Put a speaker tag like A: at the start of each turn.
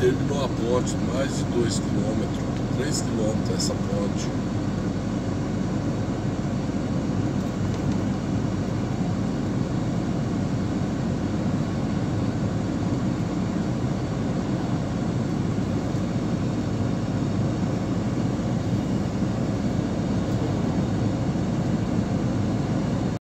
A: terminou a ponte, mais de 2 km, 3 km essa ponte.